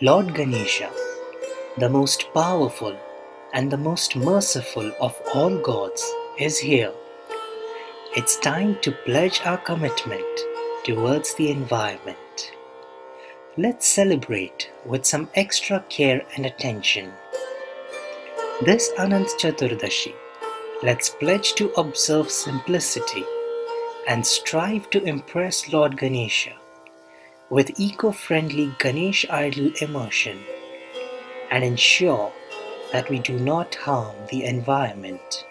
Lord Ganesha, the most powerful and the most merciful of all gods, is here. It's time to pledge our commitment towards the environment. Let's celebrate with some extra care and attention. This Anant Chaturdashi, let's pledge to observe simplicity and strive to impress Lord Ganesha with eco-friendly Ganesh idol immersion and ensure that we do not harm the environment.